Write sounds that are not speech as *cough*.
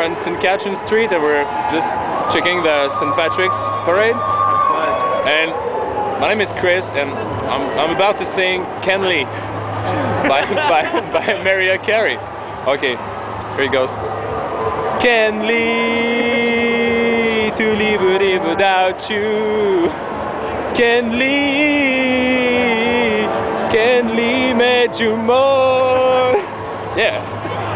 are on St. Catherine Street and we're just checking the St. Patrick's parade. And my name is Chris and I'm, I'm about to sing "Ken Lee" *laughs* by, by, by Mariah Carey. Okay, here it goes. Ken Lee, to live without you. Kenley, Ken Lee, made you more. Yeah.